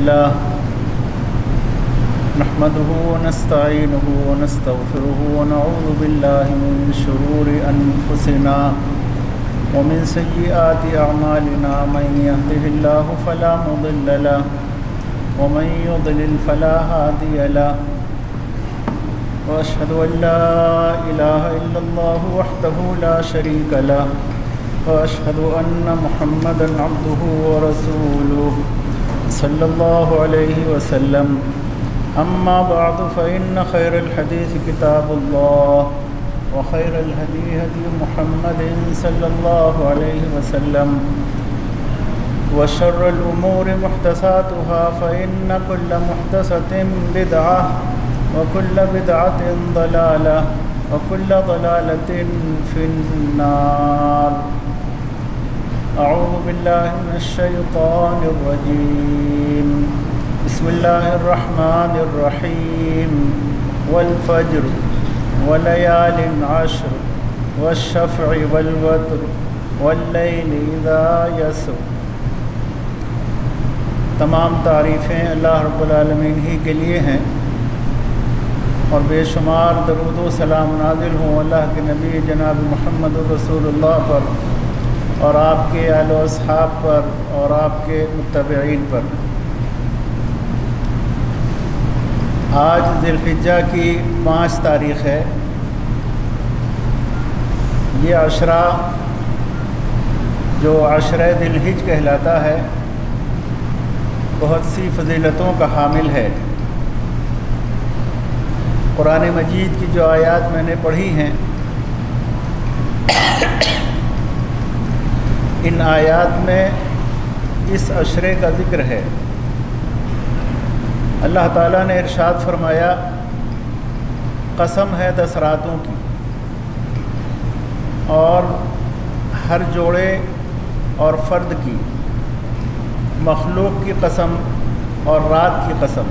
الله نحمده ونستعينه ونستغفره ونعوذ بالله من شرور أنفسنا ومن سيئات أعمالنا من يهده الله فلا مضل له ومن يضلل فلا هادي له وأشهد أن لا إله إلا الله وحده لا شريك له وأشهد أن محمدا عبده ورسوله صلى الله عليه وسلم. أما بعد فإن خير الحديث كتاب الله وخير الهدي هدي محمد صلى الله عليه وسلم. وشر الأمور محدثاتها فإن كل محدثة بدعة وكل بدعة ضلالة وكل ضلالة في النار. أعوذ بالله من الشيطان الرجيم. بسم الله الرحمن الرحيم. والفجر وليال عشر والشفع والوتر والليل إذا يسر. تمام تعریفیں اللہ رب العالمین ہی کے لیے ہیں اور بے شمار درود و سلام نازل ہوں اللہ کے نبی جناب محمد رسول اللہ پر اور آپ کے اہل و اصحاب پر اور آپ کے متبعین پر۔ آج ذی کی پانچ تاریخ ہے۔ یہ عشرہ جو عشرہ ذی کہلاتا ہے، بہت سی فضیلتوں کا حامل ہے۔ قرآن مجید کی جو آیات میں نے پڑھی ہیں ان آیات میں اس عشرے کا ذکر ہے۔ اللہ تعالیٰ نے ارشاد فرمایا، قسم ہے دس راتوں کی۔ اور ہر جوڑے اور فرد کی۔ مخلوق کی قسم اور رات کی قسم۔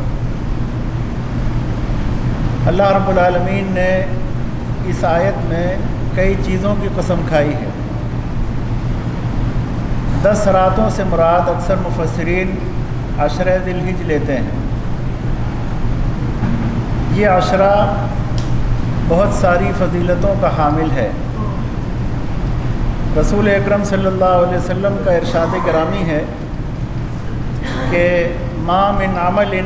اللہ رب العالمین نے اس آیت میں کئی چیزوں کی قسم کھائی ہے۔ دس راتوں سے مراد اکثر مفسرین عشرہ ذی لیتے ہیں۔ یہ عشرہ بہت ساری فضیلتوں کا حامل ہے۔ رسول اکرم صلی اللہ علیہ وسلم کا ارشاد گرامی ہے کہ ما من عمل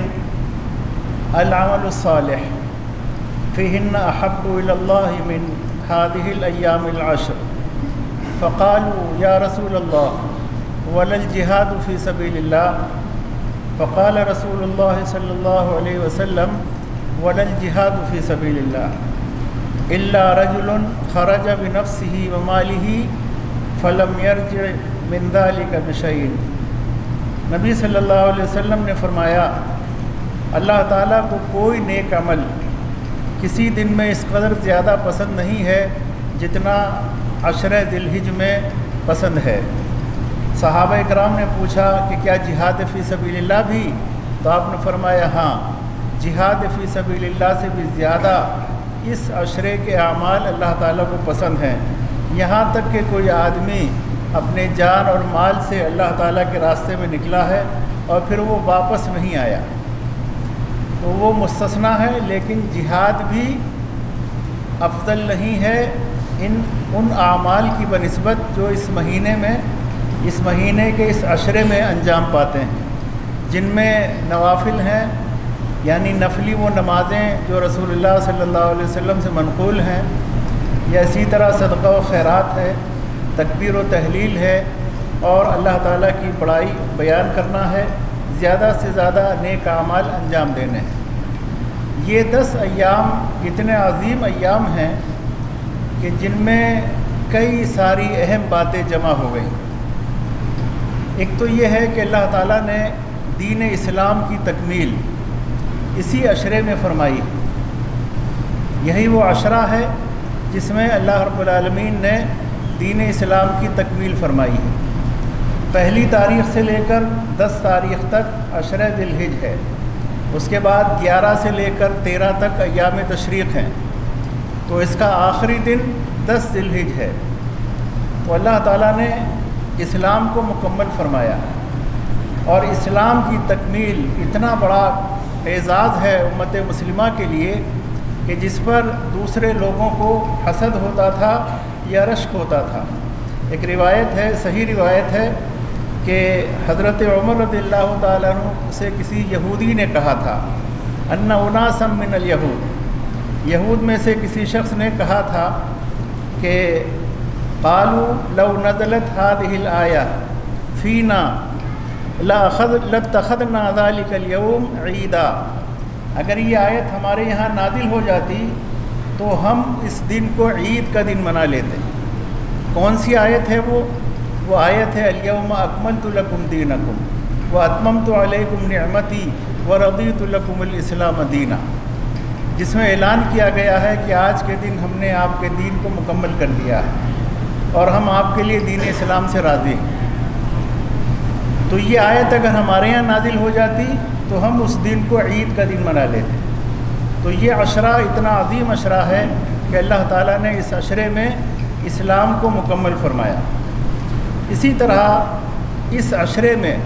العمل الصالح فيهن أحب إلى الله من هذه الأيام العشر۔ فقالوا يا رسول الله ولا الجهاد في سبيل الله فقال رسول الله صلى الله عليه وسلم ولا الجهاد في سبيل الله إلا رجل خرج بنفسه وماله فلم يرجع من ذلك بشيء نبی صلی اللہ علیہ وسلم نے فرمایا، اللہ تعالیٰ کو کوئی نیک عمل کسی دن میں اس قدر زیادہ پسند نہیں ہے جتنا عشرہ ذلحج میں پسند ہے۔ صحابہ اکرام نے پوچھا کہ کیا جہاد فی سبیل اللہ بھی؟ تو آپ نے فرمایا ہاں جہاد فی سبیل اللہ سے بھی زیادہ اس عشرے کے اعمال اللہ تعالیٰ کو پسند ہیں۔ یہاں تک کہ کوئی آدمی اپنے جان اور مال سے اللہ تعالیٰ کے راستے میں نکلا ہے اور پھر وہ واپس نہیں آیا۔ تو وہ مستثنا ہے، لیکن جہاد بھی افضل نہیں ہے ان ان اعمال کی بنسبت جو اس مہینے میں اس مہینے کے اس عشرے میں انجام پاتے ہیں۔ جن میں نوافل ہیں یعنی نفلی وہ نمازیں جو رسول اللہ صلی اللہ علیہ وسلم سے منقول ہیں، یا اسی طرح صدقہ و خیرات ہے، تکبیر و تحلیل ہے، اور اللہ تعالیٰ کی بڑائی بیان کرنا ہے، زیادہ سے زیادہ نیک اعمال انجام دینے ہیں۔ یہ دس ایام اتنے عظیم ایام ہیں کہ جن میں کئی ساری اہم باتیں جمع ہو گئیں۔ ایک تو یہ ہے کہ اللہ تعالیٰ نے دین اسلام کی تکمیل اسی عشرے میں فرمائی یہی وہ عشرہ ہے جس میں اللہ رب العالمین نے دین اسلام کی تکمیل فرمائی ہے۔ پہلی تاریخ سے لے کر دس تاریخ تک عشرہ ذلحج ہے۔ اس کے بعد گیارہ سے لے کر تیرہ تک ایام تشریق ہیں۔ تو اس کا آخری دن دس ذلحج ہے۔ تو اللہ تعالیٰ نے اسلام کو مکمل فرمایا اور اسلام کی تکمیل اتنا بڑا اعزاز ہے امت مسلمہ کے لیے کہ جس پر دوسرے لوگوں کو حسد ہوتا تھا یا رشک ہوتا تھا۔ ایک روایت ہے، صحیح روایت ہے کہ حضرت عمر رضی اللہ تعالیٰ عنہ سے کسی یہودی نے کہا تھا، ان عناسم من الیہود یہود میں سے کسی شخص نے کہا تھا کہ قالو لو نزلت هذه الآية فينا لاتخذنا ذلك اليوم عیدا اگر یہ آیت ہمارے یہاں نازل ہو جاتی تو ہم اس دن کو عید کا دن منا لیتے۔ کون سی آیت ہے وہ؟ وہ آیت ہے الیوم اکملت لکم دینکم، و اتممت علیکم نعمتی، و رضیت لکم الاسلام دینہ جس میں اعلان کیا گیا ہے کہ آج کے دن ہم نے آپ کے دین کو مکمل کر دیا۔ ہے اور ہم آپ کے لیے دین اسلام سے راضی ہیں۔ تو یہ آیت اگر ہمارے یہاں نازل ہو جاتی تو ہم اس دن کو عید کا دن منا لیتے۔ تو یہ عشرہ اتنا عظیم عشرہ ہے کہ اللہ تعالیٰ نے اس عشرے میں اسلام کو مکمل فرمایا۔ اسی طرح اس عشرے میں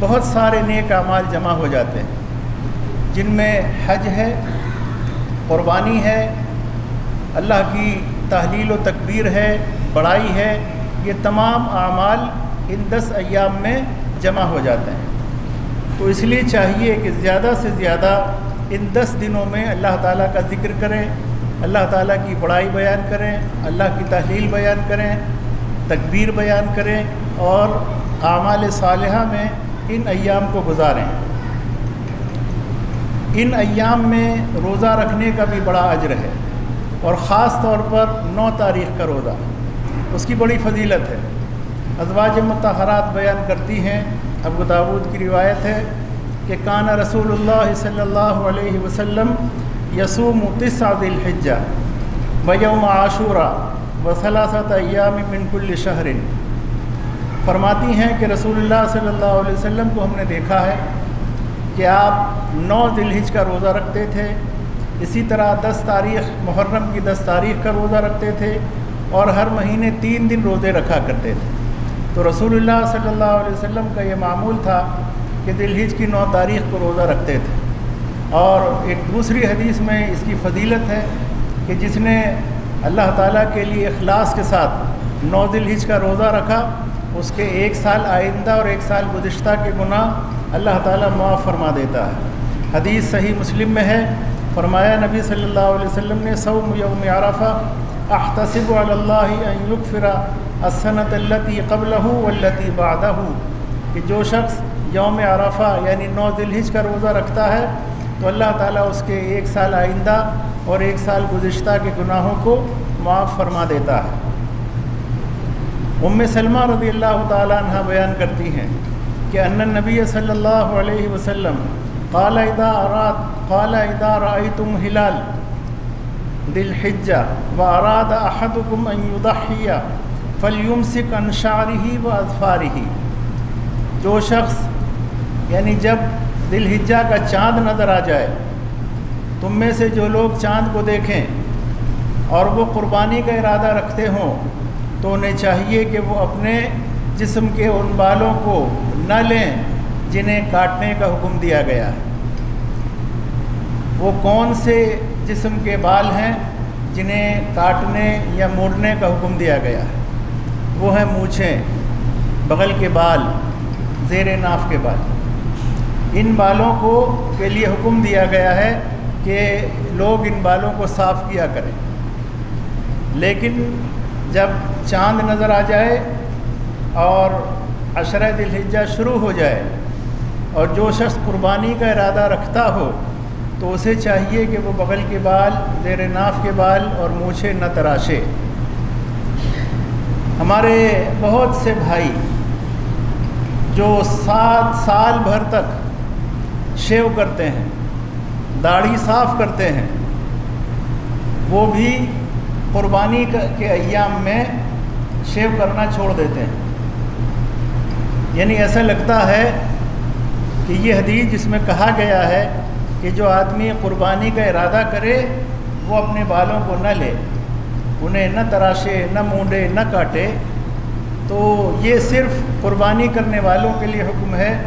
بہت سارے نیک اعمال جمع ہو جاتے ہیں۔ جن میں حج ہے، قربانی ہے، اللہ کی تحلیل و تکبیر ہے بڑائی ہے، یہ تمام اعمال ان دس ایام میں جمع ہو جاتے ہیں۔ تو اس لیے چاہیے کہ زیادہ سے زیادہ ان دس دنوں میں اللہ تعالیٰ کا ذکر کریں، اللہ تعالیٰ کی بڑائی بیان کریں، اللہ کی تحلیل بیان کریں، تکبیر بیان کریں اور اعمال صالحہ میں ان ایام کو گزاریں۔ ان ایام میں روزہ رکھنے کا بھی بڑا اجر ہے اور خاص طور پر نو تاریخ کا روزہ۔ اس کی بڑی فضیلت ہے۔ ازواج متحرات بیان کرتی ہیں۔ ابو داود کی روایت ہے کہ کانا رسول اللہ صلی اللہ علیہ وسلم یسوم تسعد الحجہ بیوم عاشورہ و ثلاثت ایام من کل شہر۔ فرماتی ہیں کہ رسول اللہ صلی اللہ علیہ وسلم کو ہم نے دیکھا ہے کہ آپ نو ذلحج کا روزہ رکھتے تھے، اسی طرح دس تاریخ، محرم کی دس تاریخ کا روزہ رکھتے تھے۔ اور ہر مہینے تین دن روزے رکھا کرتے تھے۔ تو رسول اللہ صلی اللہ علیہ وسلم کا یہ معمول تھا کہ دلحج کی نو تاریخ کو روزہ رکھتے تھے۔ اور ایک دوسری حدیث میں اس کی فضیلت ہے کہ جس نے اللہ تعالیٰ کے لیے اخلاص کے ساتھ نو دلحج کا روزہ رکھا، اس کے ایک سال آئندہ اور ایک سال گزشتہ کے گناہ اللہ تعالیٰ معاف فرما دیتا ہے۔ حدیث صحیح مسلم میں ہے۔ فرمایا نبی صلی اللہ علیہ وسلم نے سو یوم عرفہ احتسب اللہ یکفرا السنت التی قبل والتی بعدہ کہ جو شخص یوم عرفہ یعنی نو دلحج کا روزہ رکھتا ہے، تو اللہ تعالیٰ اس کے ایک سال آئندہ اور ایک سال گزشتہ کے گناہوں کو معاف فرما دیتا ہے۔ ام سلمہ رضی اللہ تعالیٰ عنہ بیان کرتی ہیں کہ ان نبی صلی اللہ علیہ وسلم قال اذا اراد قال اذا رأيتم ہلال دلحجہ و اراد احدکم ان یضحیہ فلیمسک انشارہی و اظفارہی جو شخص یعنی جب دلحجہ کا چاند نظر آ جائے، تم میں سے جو لوگ چاند کو دیکھیں اور وہ قربانی کا ارادہ رکھتے ہوں، تو انہیں چاہیے کہ وہ اپنے جسم کے ان بالوں کو نہ لیں جنہیں کاٹنے کا حکم دیا گیا ہے۔ وہ کون سے جسم کے بال ہیں جنہیں کاٹنے یا موڑنے کا حکم دیا گیا۔ ہے وہ ہیں مونچھیں، بغل کے بال، زیر ناف کے بال۔ ان بالوں کو کے لیے حکم دیا گیا ہے کہ لوگ ان بالوں کو صاف کیا کریں۔ لیکن جب چاند نظر آ جائے اور عشرہ دلحجہ شروع ہو جائے اور جو شخص قربانی کا ارادہ رکھتا ہو تو اسے چاہیے کہ وہ بغل کے بال، زیر ناف کے بال اور مونچھے نہ تراشے۔ ہمارے بہت سے بھائی جو سات سال بھر تک شیو کرتے ہیں، داڑھی صاف کرتے ہیں، وہ بھی قربانی کے ایام میں شیو کرنا چھوڑ دیتے ہیں۔ یعنی ایسا لگتا ہے کہ یہ حدیث جس میں کہا گیا ہے کہ جو آدمی قربانی کا ارادہ کرے، وہ اپنے بالوں کو نہ لے، انہیں نہ تراشے، نہ مونڈے، نہ کاٹے۔ تو یہ صرف قربانی کرنے والوں کے لیے حکم ہے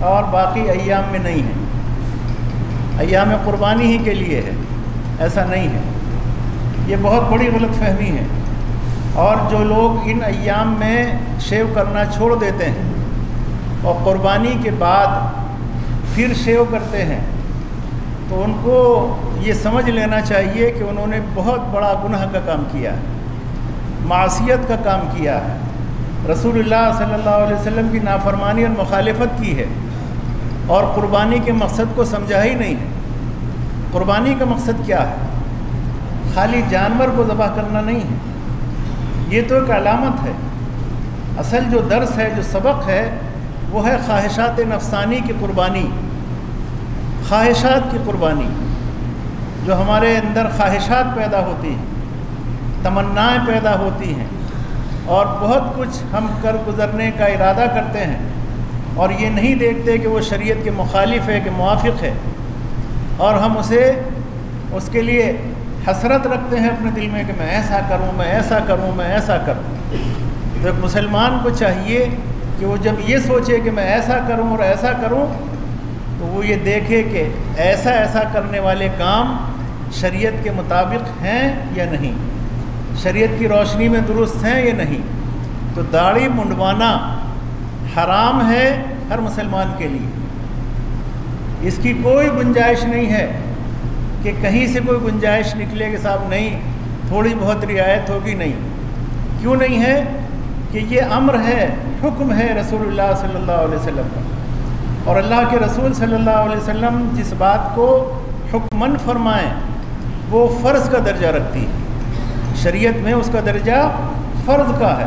اور باقی ایام میں نہیں ہے۔ ایام قربانی ہی کے لیے ہے، ایسا نہیں ہے۔ یہ بہت بڑی غلط فہمی ہے۔ اور جو لوگ ان ایام میں شیو کرنا چھوڑ دیتے ہیں اور قربانی کے بعد پھر شیو کرتے ہیں تو ان کو یہ سمجھ لینا چاہیے کہ انہوں نے بہت بڑا گناہ کا کام کیا ہے معاشیت کا کام کیا ہے۔ رسول اللہ صلی اللہ علیہ وسلم کی نافرمانی اور مخالفت کی ہے۔ اور قربانی کے مقصد کو سمجھا ہی نہیں ہے۔ قربانی کا مقصد کیا ہے؟ خالی جانور کو ذبح کرنا نہیں ہے۔ یہ تو ایک علامت ہے۔ اصل جو درس ہے، جو سبق ہے، وہ ہے خواہشات نفسانی کی قربانی۔ خواہشات کی قربانی جو ہمارے اندر خواہشات پیدا ہوتی ہیں، تمنائیں پیدا ہوتی ہیں اور بہت کچھ ہم کر گزرنے کا ارادہ کرتے ہیں اور یہ نہیں دیکھتے کہ وہ شریعت کے مخالف ہے کہ موافق ہے اور ہم اسے، اس کے لیے حسرت رکھتے ہیں اپنے دل میں کہ میں ایسا کروں، میں ایسا کروں، میں ایسا کروں۔ تو ایک مسلمان کو چاہیے کہ وہ جب یہ سوچے کہ میں ایسا کروں اور ایسا کروں تو وہ یہ دیکھے کہ ایسا ایسا کرنے والے کام شریعت کے مطابق ہیں یا نہیں؟ شریعت کی روشنی میں درست ہیں یا نہیں؟ تو داڑھی منڈوانا حرام ہے ہر مسلمان کے لیے۔ اس کی کوئی گنجائش نہیں ہے کہ کہیں سے کوئی گنجائش نکلے کہ صاحب نہیں، تھوڑی بہت رعایت ہوگی نہیں۔ کیوں نہیں ہے؟ کہ یہ امر ہے، حکم ہے رسول اللہ صلی اللہ علیہ وسلم کا۔ اور اللہ کے رسول صلی اللہ علیہ وسلم جس بات کو حکمن فرمائیں، وہ فرض کا درجہ رکھتی ہے۔ شریعت میں اس کا درجہ فرض کا ہے،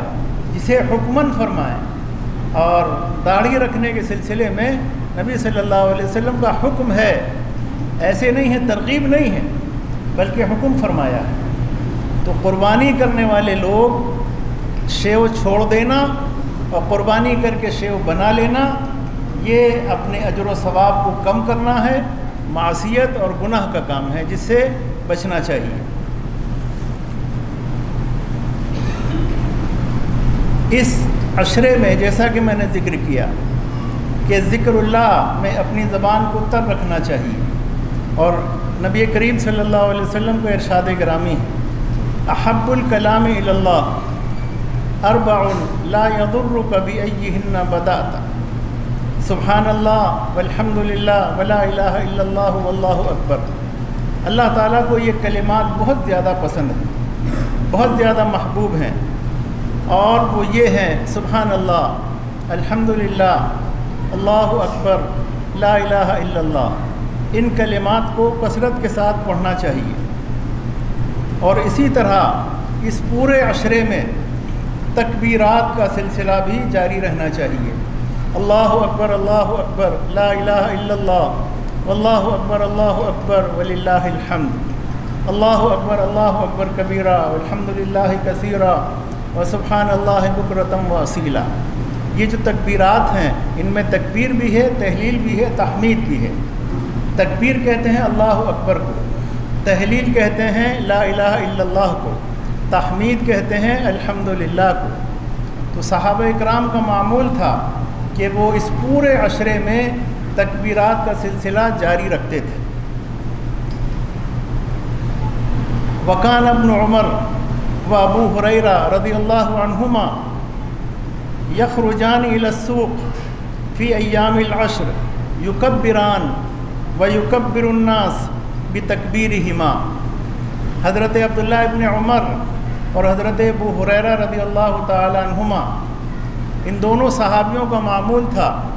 جسے حکمن فرمائیں۔ اور داڑھی رکھنے کے سلسلے میں نبی صلی اللہ علیہ وسلم کا حکم ہے۔ ایسے نہیں ہے، ترغیب نہیں ہے، بلکہ حکم فرمایا ہے۔ تو قربانی کرنے والے لوگ، شیو چھوڑ دینا اور قربانی کر کے شیو بنا لینا یہ اپنے اجر و ثواب کو کم کرنا ہے، معصیت اور گناہ کا کام ہے، جس سے بچنا چاہیے۔ اس عشرے میں جیسا کہ میں نے ذکر کیا کہ ذکر اللہ میں اپنی زبان کو تر رکھنا چاہیے۔ اور نبی کریم صلی اللہ علیہ وسلم کو ارشاد گرامی ہے، احب الکلام اللہ اربع لا يضر کبھی ایہن بداتا۔ سبحان اللہ والحمد للہ ولا الہ الا اللہ واللہ اکبر۔ اللہ تعالیٰ کو یہ کلمات بہت زیادہ پسند ہیں، بہت زیادہ محبوب ہیں۔ اور وہ یہ ہیں سبحان اللہ الحمد للہ اللہ اکبر، لا الہ الا اللہ۔ ان کلمات کو کثرت کے ساتھ پڑھنا چاہیے۔ اور اسی طرح اس پورے عشرے میں تکبیرات کا سلسلہ بھی جاری رہنا چاہیے۔ اللہ اکبر اللہ اکبر لا الہ الا اللہ واللہ اکبر اللہ اکبر وللہ الحمد اللہ اکبر اللہ اکبر کبیرہ الحمد للہ کثیرہ و سبحان اللہ بکرتم و اصیلہ یہ جو تکبیرات ہیں، ان میں تکبیر بھی ہے، تحلیل بھی ہے، تحمید بھی ہے. تکبیر کہتے ہیں اللہ اکبر کو. تحلیل کہتے ہیں لا الہ الا اللہ کو. تحمید کہتے ہیں الحمد للہ کو. تو صحابہ اکرام کا معمول تھا کہ وہ اس پورے عشرے میں تکبیرات کا سلسلہ جاری رکھتے تھے۔ وکان ابن عمر و ابو حریرہ رضی اللہ عنہما، یخرجان السوق فی ایام العشر یکبران و یکبر الناس بتکبیرہما۔ حضرت عبداللہ ابن عمر اور حضرت ابو حریرہ رضی اللہ تعالی عنہما ان دونوں صحابیوں کا معمول تھا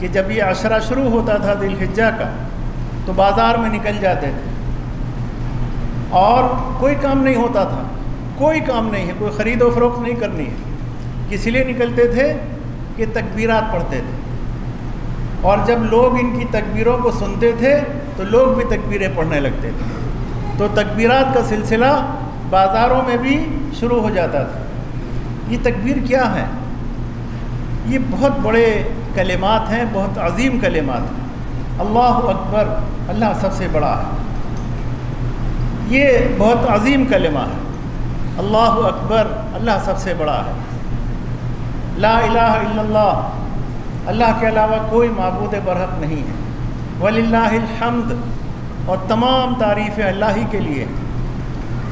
کہ جب یہ عشرہ شروع ہوتا تھا دل حجہ کا، تو بازار میں نکل جاتے تھے۔ اور کوئی کام نہیں ہوتا تھا، کوئی کام نہیں ہے، کوئی خرید و فروخت نہیں کرنی ہے۔ کس لیے نکلتے تھے کہ تکبیرات پڑھتے تھے۔ اور جب لوگ ان کی تکبیروں کو سنتے تھے، تو لوگ بھی تکبیریں پڑھنے لگتے تھے۔ تو تکبیرات کا سلسلہ بازاروں میں بھی شروع ہو جاتا تھا۔ یہ تکبیر کیا ہے؟ یہ بہت بڑے کلمات ہیں، بہت عظیم کلمات ہیں۔ اللہ اکبر، اللہ سب سے بڑا ہے۔ یہ بہت عظیم کلمہ ہے۔ اللہ اکبر، اللہ سب سے بڑا ہے۔ لا الہ الا اللہ اللہ کے علاوہ کوئی معبود برحق نہیں ہے۔ ولی الحمد، اور تمام تعریفیں اللہ ہی کے لیے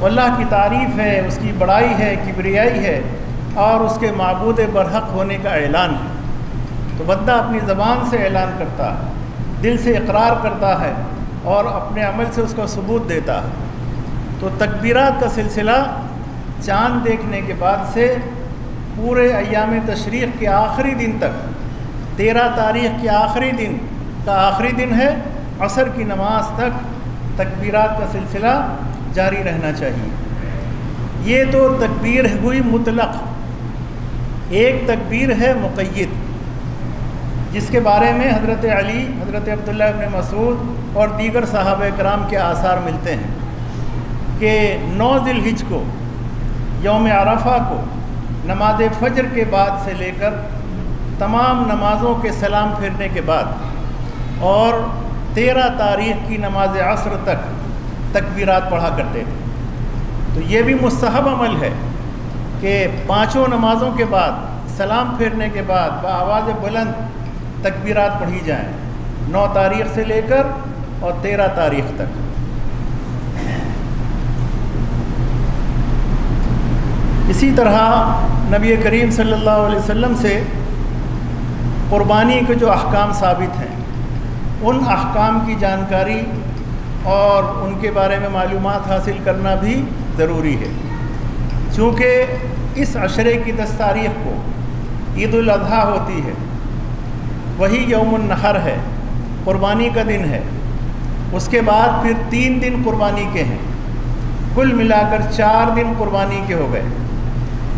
اللہ کی تعریف ہے، اس کی بڑائی ہے، کبریائی ہے۔ اور اس کے معبود برحق ہونے کا اعلان ہے۔ تو بندہ اپنی زبان سے اعلان کرتا ہے، دل سے اقرار کرتا ہے اور اپنے عمل سے اس کو ثبوت دیتا ہے۔ تو تکبیرات کا سلسلہ چاند دیکھنے کے بعد سے پورے ایام تشریق کے آخری دن تک، تیرہ تاریخ کے آخری دن کا آخری دن ہے، عصر کی نماز تک تکبیرات کا سلسلہ جاری رہنا چاہیے۔ یہ تو تکبیر ہوئی مطلق۔ ایک تکبیر ہے مقید، جس کے بارے میں حضرت علی، حضرت عبداللہ ابن مسعود اور دیگر صحابہ کرام کے آثار ملتے ہیں کہ نو الحج کو، یوم عرفہ کو، نماز فجر کے بعد سے لے کر تمام نمازوں کے سلام پھرنے کے بعد اور تیرہ تاریخ کی نماز عصر تک تکبیرات پڑھا کرتے تھے۔ تو یہ بھی مستحب عمل ہے کہ پانچوں نمازوں کے بعد، سلام پھیرنے کے بعد بآواز بلند تکبیرات پڑھی جائیں۔ نو تاریخ سے لے کر اور تیرہ تاریخ تک۔ اسی طرح نبی کریم صلی اللہ علیہ وسلم سے قربانی کے جو احکام ثابت ہیں، ان احکام کی جانکاری اور ان کے بارے میں معلومات حاصل کرنا بھی ضروری ہے۔ چونکہ اس عشرے کی دس تاریخ کو عید الاضحیٰ ہوتی ہے۔ وہی یوم النحر ہے، قربانی کا دن ہے۔ اس کے بعد پھر تین دن قربانی کے ہیں۔ کل ملا کر چار دن قربانی کے ہو گئے۔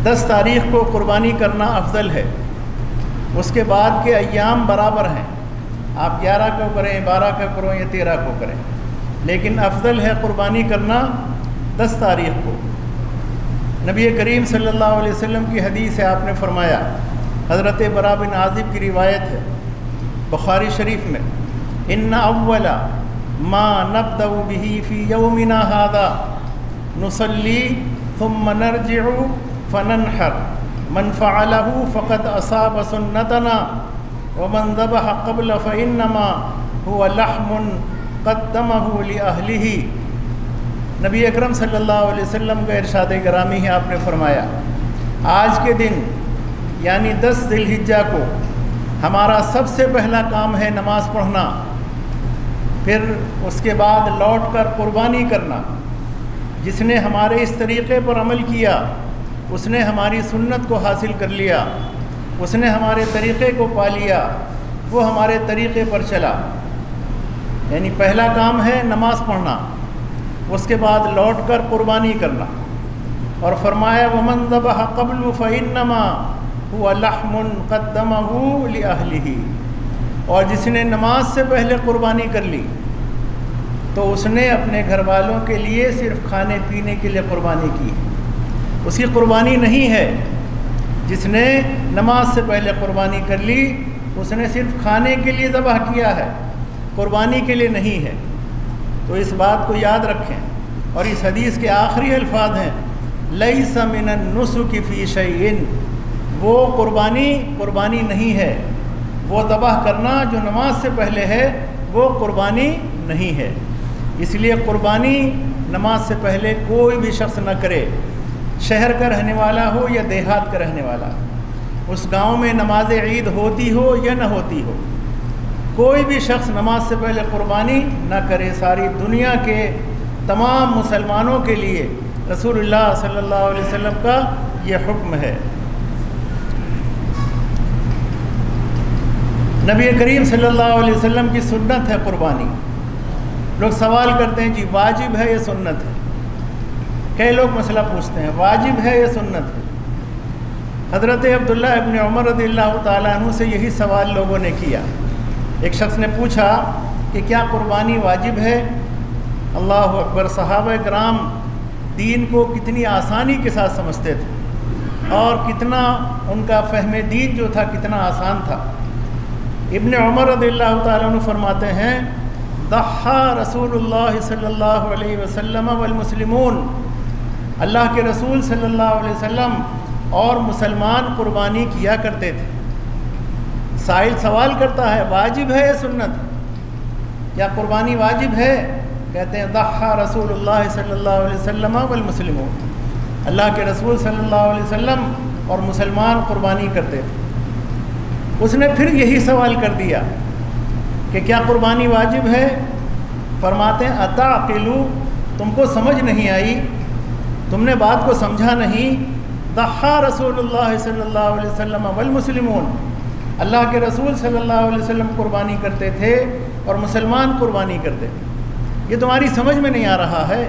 دس تاریخ کو قربانی کرنا افضل ہے۔ اس کے بعد کے ایام برابر ہیں۔ آپ گیارہ کو کریں، بارہ کو کریں یا تیرہ کو کریں۔ لیکن افضل ہے قربانی کرنا دس تاریخ کو۔ نبی کریم صلی اللہ علیہ وسلم کی حدیث ہے آپ نے فرمایا، حضرت برا بن عازب کی روایت ہے، بخاری شریف میں، ان اولا ما نبدأ به في يومنا هذا نصلي ثم نرجع فننحر، من فعله فقد اصاب سنتنا، ومن ذبح قبل فانما هو لحم قدمه لاهله نبی اکرم صلی اللہ علیہ وسلم کا ارشاد گرامی ہے، آپ نے فرمایا، آج کے دن یعنی دس ذی الحجہ کو ہمارا سب سے پہلا کام ہے نماز پڑھنا، پھر اس کے بعد لوٹ کر قربانی کرنا۔ جس نے ہمارے اس طریقے پر عمل کیا، اس نے ہماری سنت کو حاصل کر لیا، اس نے ہمارے طریقے کو پا لیا، وہ ہمارے طریقے پر چلا۔ یعنی پہلا کام ہے نماز پڑھنا۔ اس کے بعد لوٹ کر قربانی کرنا۔ اور فرمایا، ومن ذبح قبل فعنما ہوا لحم قدمه لأهله۔ اور جس نے نماز سے پہلے قربانی کر لی، تو اس نے اپنے گھر والوں کے لیے صرف کھانے پینے کے لیے قربانی کی۔ اس کی قربانی نہیں ہے، جس نے نماز سے پہلے قربانی کر لی، اس نے صرف کھانے کے لیے ذبح کیا ہے۔ قربانی کے لیے نہیں ہے۔ تو اس بات کو یاد رکھیں۔ اور اس حدیث کے آخری الفاظ ہیں لئی سمن نسو کی فی شعین وہ قربانی قربانی نہیں ہے۔ وہ ذبح کرنا جو نماز سے پہلے ہے، وہ قربانی نہیں ہے۔ اس لیے قربانی نماز سے پہلے کوئی بھی شخص نہ کرے۔ شہر کا رہنے والا ہو یا دیہات کا رہنے والا۔ اس گاؤں میں نماز عید ہوتی ہو یا نہ ہوتی ہو۔ کوئی بھی شخص نماز سے پہلے قربانی نہ کرے ساری دنیا کے تمام مسلمانوں کے لیے رسول اللہ صلی اللہ علیہ وسلم کا یہ حکم ہے۔ نبی کریم صلی اللہ علیہ وسلم کی سنت ہے قربانی۔ لوگ سوال کرتے ہیں جی واجب ہے یا سنت ہے؟ کئی لوگ مسئلہ پوچھتے ہیں، واجب ہے یا سنت ہے؟ حضرت عبداللہ ابن عمر رضی اللہ تعالیٰ عنہ سے یہی سوال لوگوں نے کیا۔ ایک شخص نے پوچھا کہ کیا قربانی واجب ہے؟ اللہ اکبر صحابہ کرام دین کو کتنی آسانی کے ساتھ سمجھتے تھے اور کتنا ان کا فہم دین جو تھا کتنا آسان تھا۔ ابن عمر رضی اللہ تعالیٰ عنہ فرماتے ہیں، دحا رسول اللہ صلی اللہ علیہ وسلم والمسلمون. اللہ کے رسول صلی اللہ علیہ وسلم اور مسلمان قربانی کیا کرتے تھے۔ سائل سوال کرتا ہے، واجب ہے یہ سنت؟ کیا قربانی واجب ہے؟ کہتے ہیں دخا رسول اللہ صلی اللہ علیہ وسلم والمسلم اللہ کے رسول صلی اللہ علیہ وسلم اور مسلمان قربانی کرتے۔ اس نے پھر یہی سوال کر دیا کہ کیا قربانی واجب ہے؟ فرماتے ہیں عطا عقلو تم کو سمجھ نہیں آئی، تم نے بات کو سمجھا نہیں۔ دخا رسول اللہ صلی اللہ علیہ وسلم والمسلمون۔ اللہ کے رسول صلی اللہ علیہ وسلم قربانی کرتے تھے اور مسلمان قربانی کرتے تھے۔ یہ تمہاری سمجھ میں نہیں آ رہا ہے۔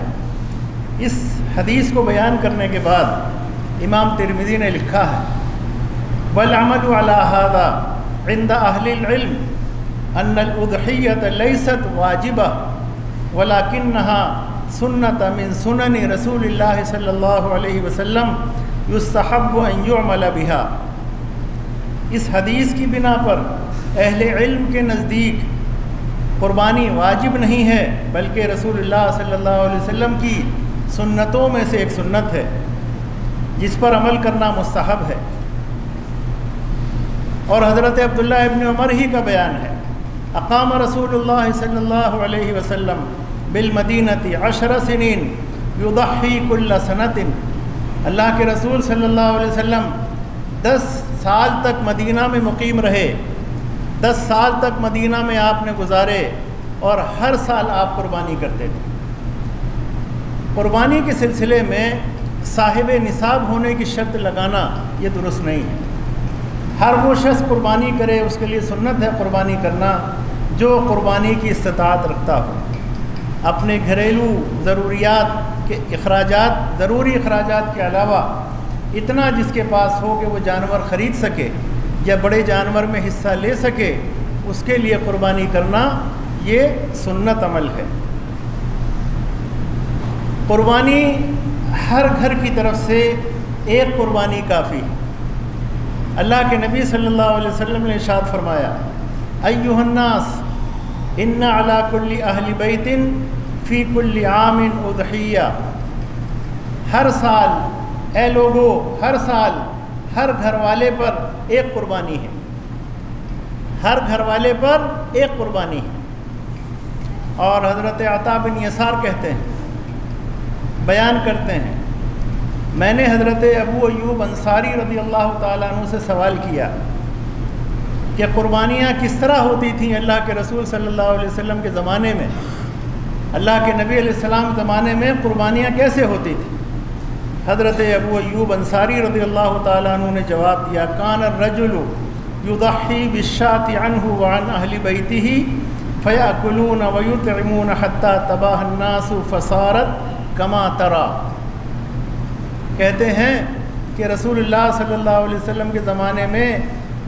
اس حدیث کو بیان کرنے کے بعد امام ترمیدی نے لکھا ہے بلامد هذا عند اہل العلم ان الادحیت لیست واجبہ ولکنها سنت من سنن رسول اللہ صلی اللہ علیہ وسلم یستحب ان يعمل بها۔ اس حدیث کی بنا پر اہل علم کے نزدیک قربانی واجب نہیں ہے، بلکہ رسول اللہ صلی اللہ علیہ وسلم کی سنتوں میں سے ایک سنت ہے، جس پر عمل کرنا مستحب ہے۔ اور حضرت عبداللہ ابن عمر ہی کا بیان ہے۔ اقام رسول اللہ صلی اللہ علیہ وسلم بالمدینتی عشر سنین یضحی کل صنعت اللہ کے رسول صلی اللہ علیہ وسلم دس سال تک مدینہ میں مقیم رہے، دس سال تک مدینہ میں آپ نے گزارے اور ہر سال آپ قربانی کرتے تھے۔ قربانی کے سلسلے میں صاحب نصاب ہونے کی شرط لگانا یہ درست نہیں ہے۔ ہر وہ شخص قربانی کرے، اس کے لیے سنت ہے قربانی کرنا، جو قربانی کی استطاعت رکھتا ہو۔ اپنے گھریلو ضروریات کے اخراجات، ضروری اخراجات کے علاوہ اتنا جس کے پاس ہو کہ وہ جانور خرید سکے یا بڑے جانور میں حصہ لے سکے، اس کے لیے قربانی کرنا یہ سنت عمل ہے۔ قربانی ہر گھر کی طرف سے ایک قربانی کافی اللہ کے نبی صلی اللہ علیہ وسلم نے ارشاد فرمایا، ایوہ الناس، ان علا کل اہل بیتن فی کل عام ادحیہ ہر سال اے لوگو، ہر سال ہر گھر والے پر ایک قربانی ہے۔ ہر گھر والے پر ایک قربانی ہے۔ اور حضرت عطا بن یسار کہتے ہیں، بیان کرتے ہیں، میں نے حضرت ابو ایوب انصاری رضی اللہ تعالیٰ عنہ سے سوال کیا کہ قربانیاں کس طرح ہوتی تھیں اللہ کے رسول صلی اللہ علیہ وسلم کے زمانے میں؟ اللہ کے نبی علیہ السلام زمانے میں قربانیاں کیسے ہوتی تھیں؟ حضرت ابو ایوب انصاری رضی اللہ تعالیٰ عنہ نے جواب دیا، کان الرجل یضحی بالشات عنہ وعن اہل بیتہ فیاکلون ویطعمون حتی تباہ الناس فصارت کما ترا. کہتے ہیں کہ رسول اللہ صلی اللہ علیہ وسلم کے زمانے میں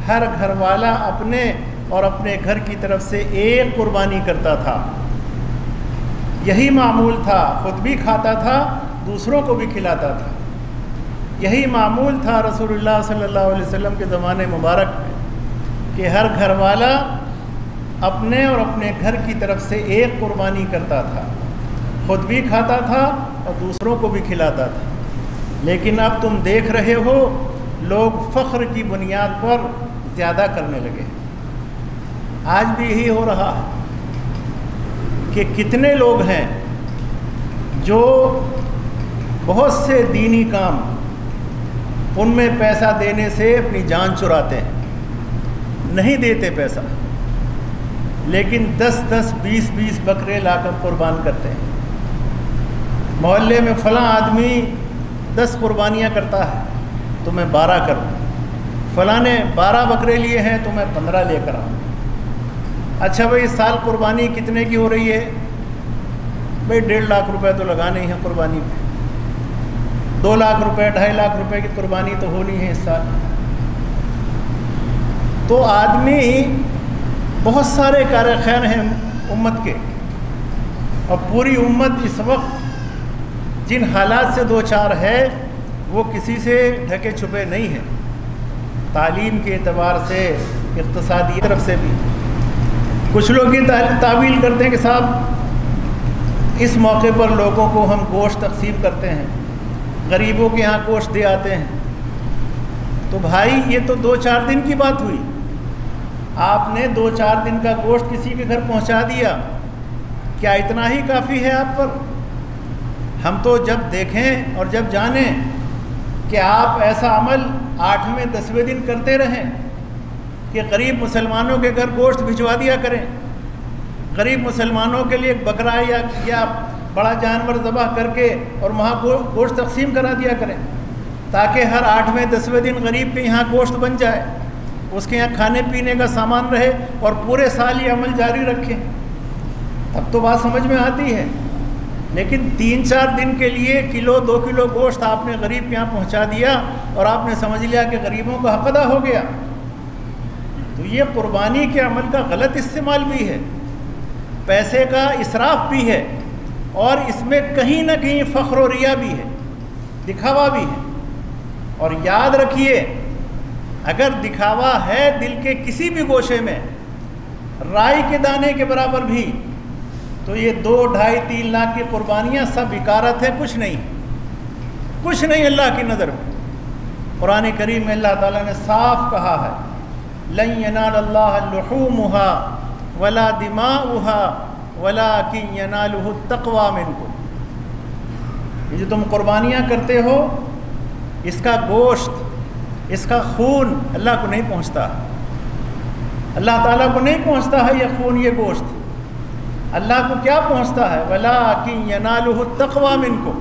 ہر گھر والا اپنے اور اپنے گھر کی طرف سے ایک قربانی کرتا تھا۔ یہی معمول تھا، خود بھی کھاتا تھا دوسروں کو بھی کھلاتا تھا۔ یہی معمول تھا رسول اللہ صلی اللہ علیہ وسلم کے زمانے مبارک میں کہ ہر گھر والا اپنے اور اپنے گھر کی طرف سے ایک قربانی کرتا تھا۔ خود بھی کھاتا تھا اور دوسروں کو بھی کھلاتا تھا۔ لیکن اب تم دیکھ رہے ہو، لوگ فخر کی بنیاد پر زیادہ کرنے لگے۔ آج بھی یہی ہو رہا ہے کہ کتنے لوگ ہیں جو بہت سے دینی کام ان میں پیسہ دینے سے اپنی جان چراتے ہیں۔ نہیں دیتے پیسہ، لیکن دس دس بیس بیس بکرے لا کر قربان کرتے ہیں۔ محلے میں فلاں آدمی دس قربانیاں کرتا ہے، تو میں بارہ کروں۔ فلاں نے بارہ بکرے لیے ہیں، تو میں پندرہ لے کر آؤں۔ اچھا بھائی، اس سال قربانی کتنے کی ہو رہی ہے؟ بھائی، ڈیڑھ لاکھ روپے تو لگانے ہیں قربانی پہ دو لاکھ روپے، ڈھائی لاکھ روپے کی قربانی تو ہونی ہے اس سال۔ تو آدمی بہت سارے کار خیر ہیں امت کے۔ اور پوری امت اس وقت جن حالات سے دو چار ہے، وہ کسی سے ڈھکے چھپے نہیں ہیں۔ تعلیم کے اعتبار سے، اقتصادی طرف سے بھی۔ کچھ لوگ یہ تعویل کرتے ہیں کہ صاحب، اس موقع پر لوگوں کو ہم گوشت تقسیم کرتے ہیں۔ غریبوں کے یہاں گوشت دے آتے ہیں۔ تو بھائی، یہ تو دو چار دن کی بات ہوئی۔ آپ نے دو چار دن کا گوشت کسی کے گھر پہنچا دیا۔ کیا اتنا ہی کافی ہے آپ پر؟ ہم تو جب دیکھیں اور جب جانیں کہ آپ ایسا عمل آٹھویں، دسویں دن کرتے رہیں کہ غریب مسلمانوں کے گھر گوشت بھجوا دیا کریں۔ غریب مسلمانوں کے لیے بکرا یا یا بڑا جانور ذبح کر کے اور وہاں گوشت تقسیم کرا دیا کریں، تاکہ ہر آٹھویں، دسویں دن غریب کے یہاں گوشت بن جائے۔ اس کے یہاں کھانے پینے کا سامان رہے اور پورے سال یہ عمل جاری رکھیں تب تو بات سمجھ میں آتی ہے۔ لیکن تین چار دن کے لیے کلو، دو کلو گوشت آپ نے غریب کے یہاں پہنچا دیا اور آپ نے سمجھ لیا کہ غریبوں کا حق ادا ہو گیا۔ تو یہ قربانی کے عمل کا غلط استعمال بھی ہے۔ پیسے کا اصراف بھی ہے۔ اور اس میں کہیں نہ کہیں فخر و ریا بھی ہے، دکھاوا بھی ہے۔ اور یاد رکھیے، اگر دکھاوا ہے دل کے کسی بھی گوشے میں، رائی کے دانے کے برابر بھی، تو یہ دو ڈھائی تین لاکھ کی قربانیاں سب اکارت ہیں، کچھ نہیں۔ کچھ نہیں اللہ کی نظر میں۔ قرآن کریم میں اللہ تعالیٰ نے صاف کہا ہے، لن ینال اللہ لحومها ولا دماؤها ولكن يناله التقوى منكم۔ یہ جو تم قربانیاں کرتے ہو، اس کا گوشت، اس کا خون اللہ کو نہیں پہنچتا۔ اللہ تعالیٰ کو نہیں پہنچتا ہے یہ خون، یہ گوشت۔ اللہ کو کیا پہنچتا ہے؟ ولا کی ینالہ تقوا من کو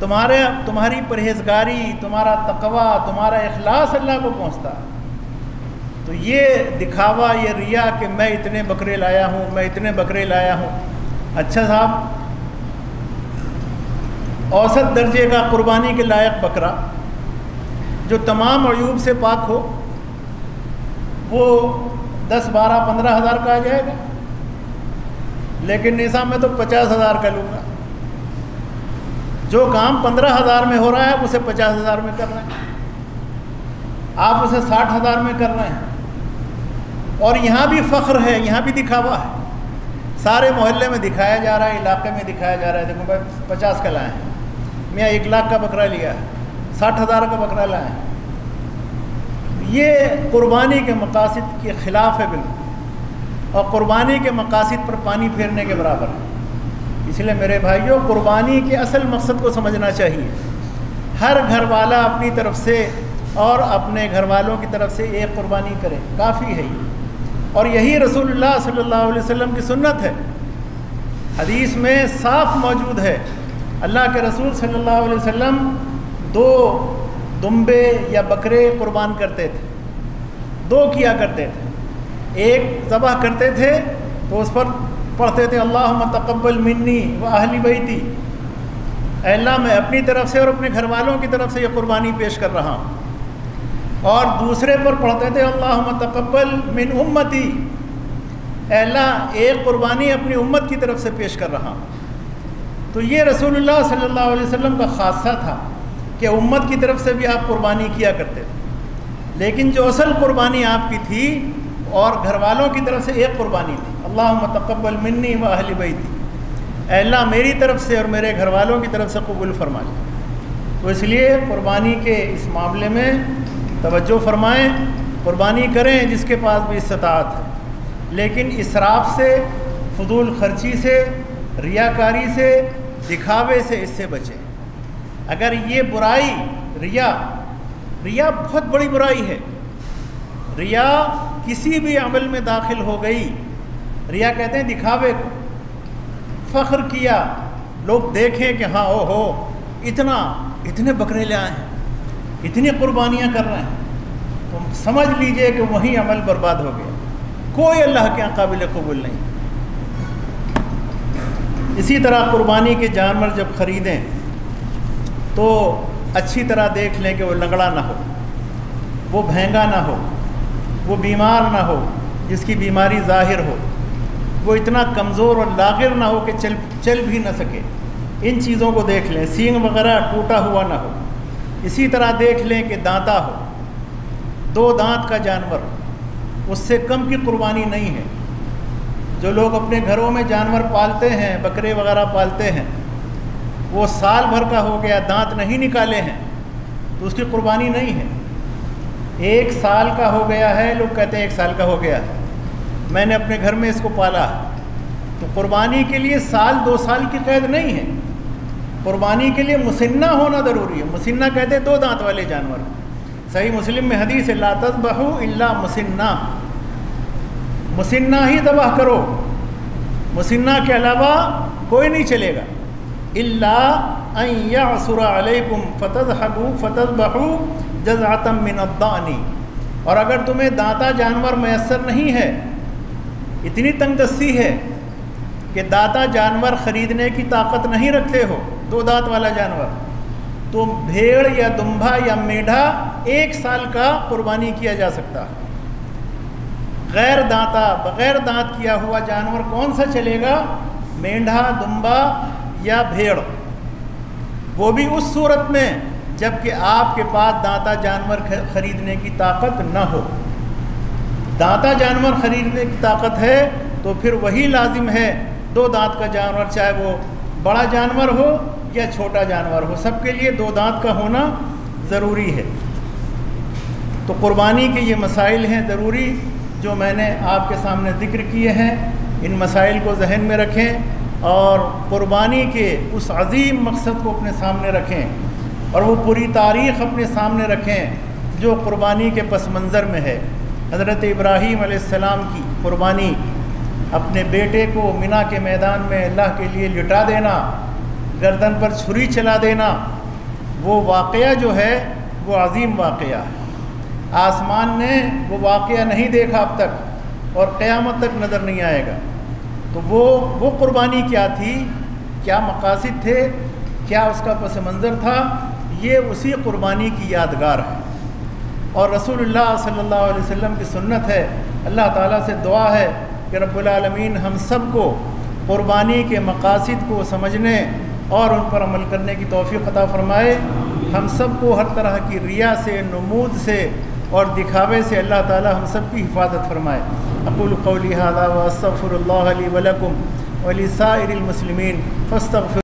تمہارے، تمہاری پرہیزگاری، تمہارا تقوا تمہارا اخلاص اللہ کو پہنچتا۔ ہے تو یہ دکھاوا، یہ ریا کہ میں اتنے بکرے لایا ہوں، میں اتنے بکرے لایا ہوں۔ اچھا صاحب، اوسط درجے کا قربانی کے لائق بکرا جو تمام عیوب سے پاک ہو، وہ دس بارہ پندرہ ہزار کا آ جائے گا۔ لیکن نظام میں تو پچاس ہزار کا لوں گا۔ جو کام پندرہ ہزار میں ہو رہا ہے اسے پچاس ہزار میں کر رہے ہیں۔ آپ اسے ساٹھ ہزار میں کر رہے ہیں۔ اور یہاں بھی فخر ہے، یہاں بھی دکھاوا ہے۔ سارے محلے میں دکھایا جا رہا ہے، علاقے میں دکھایا جا رہا ہے۔ دیکھو بھائی پچاس کا لائے ہیں میں ایک لاکھ کا بکرا لیا ہے۔ ساٹھ ہزار کا بکرا لائے ہیں یہ قربانی کے مقاصد کے خلاف ہے بالکل۔ اور قربانی کے مقاصد پر پانی پھیرنے کے برابر ہے۔ اس لیے میرے بھائیوں قربانی کے اصل مقصد کو سمجھنا چاہیے۔ ہر گھر والا اپنی طرف سے اور اپنے گھر والوں کی طرف سے ایک قربانی کرے۔ کافی ہے یہ۔ اور یہی رسول اللہ صلی اللہ علیہ وسلم کی سنت ہے۔ حدیث میں صاف موجود ہے۔ اللہ کے رسول صلی اللہ علیہ وسلم دو دمبے یا بکرے قربان کرتے تھے۔ دو کیا کرتے تھے۔ ایک ذبح کرتے تھے تو اس پر پڑھتے تھے اللہ متقبل منی و اہلی بیتی۔ اے اللہ، میں اپنی طرف سے اور اپنے گھر والوں کی طرف سے یہ قربانی پیش کر رہا ہوں۔ اور دوسرے پر پڑھتے تھے اللہ متقبل من امتی. اللہ، ایک قربانی اپنی امت کی طرف سے پیش کر رہا ہوں۔ تو یہ رسول اللہ صلی اللہ علیہ وسلم کا خاصہ تھا کہ امت کی طرف سے بھی آپ قربانی کیا کرتے تھے۔ لیکن جو اصل قربانی آپ کی تھی، اور گھر والوں کی طرف سے ایک قربانی تھی اللہ متقبل منی و اہل بئی تھی اللہ، میری طرف سے اور میرے گھر والوں کی طرف سے قبول فرما تو اس لیے قربانی کے اس معاملے میں توجہ فرمائیں، قربانی کریں جس کے پاس بھی استطاعت ہے۔ لیکن اسراف سے، فضول خرچی سے، ریاکاری سے، دکھاوے سے اس سے بچیں۔ اگر یہ برائی، ریا ریا بہت بڑی برائی ہے۔ ریا کسی بھی عمل میں داخل ہو گئی، ریا کہتے ہیں دکھاوے کو۔ فخر کیا، لوگ دیکھیں کہ ہاں او ہو اتنا، اتنے بکرے لے آئے ہیں۔ اتنی قربانیاں کر رہے ہیں۔ تو سمجھ لیجیے کہ وہی عمل برباد ہو گیا۔ کوئی اللہ کے قابل قبول نہیں۔ اسی طرح قربانی کے جانور جب خریدیں، تو اچھی طرح دیکھ لیں کہ وہ لنگڑا نہ ہو، وہ بھینگا نہ ہو، وہ بیمار نہ ہو، جس کی بیماری ظاہر ہو۔ وہ اتنا کمزور اور لاغر نہ ہو کہ چل چل بھی نہ سکے۔ ان چیزوں کو دیکھ لیں۔ سینگ وغیرہ ٹوٹا ہوا نہ ہو۔ اسی طرح دیکھ لیں کہ دانتا ہو، دو دانت کا جانور، اس سے کم کی قربانی نہیں ہے۔ جو لوگ اپنے گھروں میں جانور پالتے ہیں، بکرے وغیرہ پالتے ہیں، وہ سال بھر کا ہو گیا، دانت نہیں نکالے ہیں، تو اس کی قربانی نہیں ہے۔ ایک سال کا ہو گیا ہے، لوگ کہتے ہیں ایک سال کا ہو گیا۔ میں نے اپنے گھر میں اس کو پالا۔ تو قربانی کے لیے سال، دو سال کی قید نہیں ہے۔ قربانی کے لیے مسنہ ہونا ضروری ہے۔ مسنہ کہتے دو دانت والے جانور۔ صحیح مسلم میں حدیث اللہ تذبحو اللہ مسنہ مسنہ ہی ذبح کرو۔ مسنہ کے علاوہ کوئی نہیں چلے گا۔ اللہ یعصر علیکم فتذحبو فتذبحو جزعتم من الدانی اور اگر تمہیں دانتا جانور میسر نہیں ہے، اتنی تنگ دستی ہے کہ داتا جانور خریدنے کی طاقت نہیں رکھتے ہو، دو دانت والا جانور۔ تو بھیڑ یا دمبھا یا میڈھا ایک سال کا قربانی کیا جا سکتا۔ غیر دانتا، بغیر دانت کیا ہوا جانور کون سا چلے گا؟ مینڈھا دمبا یا بھیڑ۔ وہ بھی اس صورت میں جبکہ آپ کے پاس دانتا جانور خریدنے کی طاقت نہ ہو۔ دانتا جانور خریدنے کی طاقت ہے تو پھر وہی لازم ہے دو دانت کا جانور، چاہے وہ بڑا جانور ہو یا چھوٹا جانور ہو، سب کے لیے دو دانت کا ہونا ضروری ہے۔ تو قربانی کے یہ مسائل ہیں ضروری، جو میں نے آپ کے سامنے ذکر کیے ہیں۔ ان مسائل کو ذہن میں رکھیں اور قربانی کے اس عظیم مقصد کو اپنے سامنے رکھیں اور وہ پوری تاریخ اپنے سامنے رکھیں جو قربانی کے پس منظر میں ہے۔ حضرت ابراہیم علیہ السلام کی قربانی اپنے بیٹے کو منا کے میدان میں اللہ کے لیے لٹا دینا، گردن پر چھری چلا دینا، وہ واقعہ جو ہے، وہ عظیم واقعہ ہے۔ آسمان نے وہ واقعہ نہیں دیکھا اب تک اور قیامت تک نظر نہیں آئے گا۔ تو وہ وہ قربانی کیا تھی؟ کیا مقاصد تھے؟ کیا اس کا پس منظر تھا؟ یہ اسی قربانی کی یادگار ہے۔ اور رسول اللہ صلی اللہ علیہ وسلم کی سنت ہے۔ اللہ تعالیٰ سے دعا ہے۔ کہ رب العالمین ہم سب کو قربانی کے مقاصد کو سمجھنے اور ان پر عمل کرنے کی توفیق عطا فرمائے۔ ہم سب کو ہر طرح کی ریا سے، نمود سے اور دکھاوے سے اللہ تعالی ہم سب کی حفاظت فرمائے۔ اقول قولی هذا واستغفر اللہ علی ولکم ولسائر المسلمین۔ فاستغفر